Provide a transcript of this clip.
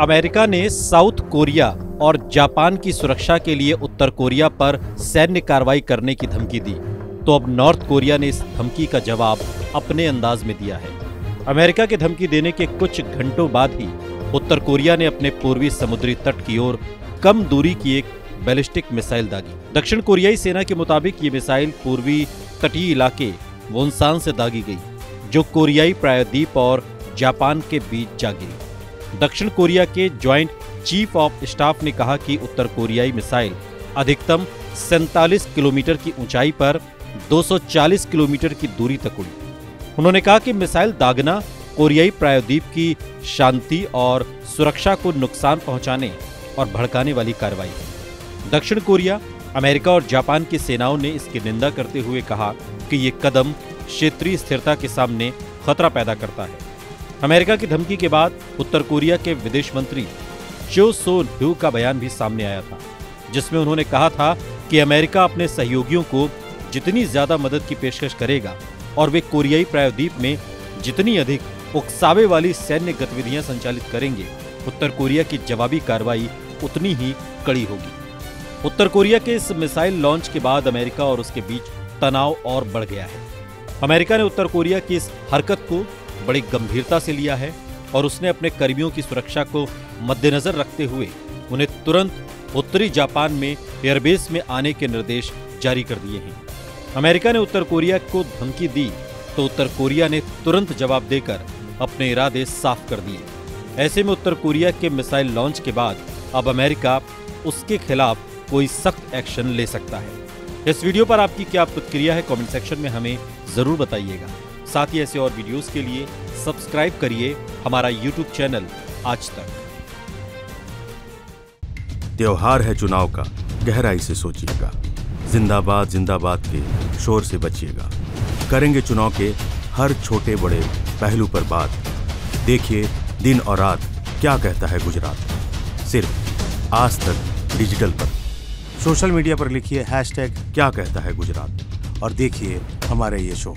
America ने south Korea और Japan की सुरक्षा के लिए उत्तर कोरिया पर सैन्य कार्रवाई करने की धमकी दी। तो अब नॉर्थ कोरिया ने इस धमकी का जवाब अपने अंदाज में दिया है। अमेरिका की धमकी देने के कुछ घंटों बाद ही उत्तर कोरिया ने अपने पूर्वी समुद्री तट की ओर कम दूरी की एक बैलिस्टिक मिसाइल दागी। दक्षिण कोरियाई सेना के मुताबिक ये मिसाइल पूर्वी तटीय इलाके वोनसान से दागी गई, जो कोरियाई प्रायद्वीप और जापान के बीच जा दक्षिण कोरिया के ज्वाइंट चीफ ऑफ़ स्टाफ ने कहा कि उत्तर कोरियाई मिसाइल अधिकतम सैंतालीस किलोमीटर की ऊंचाई पर 240 किलोमीटर की दूरी तक उड़ी। उन्होंने कहा कि मिसाइल दागना कोरियाई प्रायद्वीप की शांति और सुरक्षा को नुकसान पहुँचाने और भड़काने वाली कार्रवाई है। दक्षिण कोरिया, अमेरिका और जापान की सेनाओं ने इसकी निंदा करते हुए कहा कि ये कदम क्षेत्रीय स्थिरता के सामने खतरा पैदा करता है। अमेरिका की धमकी के बाद उत्तर कोरिया के विदेश मंत्री चो सो ह्यू का बयान भी सामने आया था, जिसमें उन्होंने कहा था कि अमेरिका अपने सहयोगियों को जितनी ज़्यादा मदद की पेशकश करेगा और वे कोरियाई प्रायद्वीप में जितनी अधिक उकसावे वाली सैन्य गतिविधियाँ संचालित करेंगे, उत्तर कोरिया की जवाबी कार्रवाई उतनी ही कड़ी होगी। उत्तर कोरिया के इस मिसाइल लॉन्च के बाद अमेरिका और उसके बीच तनाव और बढ़ गया है। अमेरिका ने उत्तर कोरिया की इस हरकत को बड़ी गंभीरता से लिया है और उसने अपने कर्मियों की सुरक्षा को मद्देनजर रखते हुए उन्हें तुरंत उत्तरी जापान में एयरबेस में आने के निर्देश जारी कर दिए हैं। अमेरिका ने उत्तर कोरिया को धमकी दी तो उत्तर कोरिया ने तुरंत जवाब देकर अपने इरादे साफ़ कर दिए। ऐसे में उत्तर कोरिया के मिसाइल लॉन्च के बाद अब अमेरिका उसके खिलाफ कोई सख्त एक्शन ले सकता है। इस वीडियो पर आपकी क्या प्रतिक्रिया है, कमेंट सेक्शन में हमें ज़रूर बताइएगा। साथ ही ऐसे और वीडियोस के लिए सब्सक्राइब करिए हमारा यूट्यूब चैनल आज तक। त्योहार है चुनाव का, गहराई से सोचिएगा। जिंदाबाद जिंदाबाद के शोर से बचिएगा। करेंगे चुनाव के हर छोटे बड़े पहलू पर बात। देखिए दिन और रात क्या कहता है गुजरात। सिर्फ़ आज तक डिजिटल पर। सोशल मीडिया पर लिखिए हैशटैग क्या कहता है गुजरात। और देखिए हमारे ये शो।